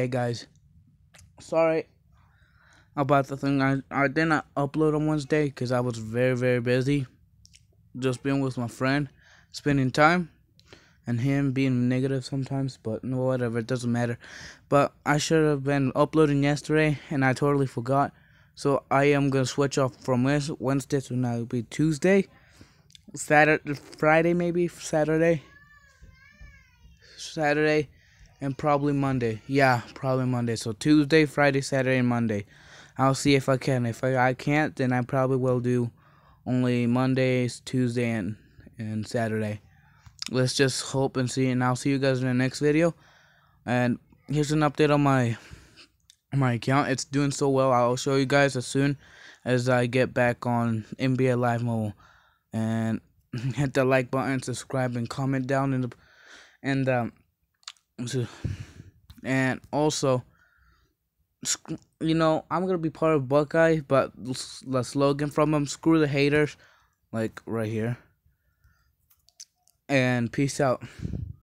Hey guys, sorry about the thing. I I didn't upload on Wednesday because I was very very busy, just being with my friend, spending time, and him being negative sometimes. But no, whatever, it doesn't matter. But I should have been uploading yesterday, and I totally forgot. So I am gonna switch off from Wednesday to now it'll be Tuesday, Saturday, Friday maybe Saturday, Saturday and probably Monday. Yeah, probably Monday. So Tuesday, Friday, Saturday, and Monday. I'll see if I can. If I, I can't, then I probably will do only Mondays, Tuesday, and, and Saturday. Let's just hope and see. And I'll see you guys in the next video. And here's an update on my my account. It's doing so well. I'll show you guys as soon as I get back on NBA Live Mobile. And hit the like button, subscribe, and comment down in the and um and also you know i'm gonna be part of buckeye but the slogan from them screw the haters like right here. And peace out